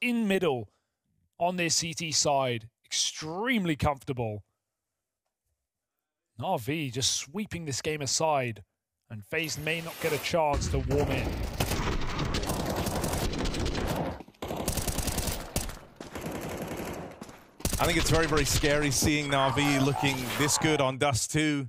In middle on their CT side. Extremely comfortable. Na'Vi just sweeping this game aside, and FaZe may not get a chance to warm in. I think it's very, very scary seeing Na'Vi looking this good on Dust 2.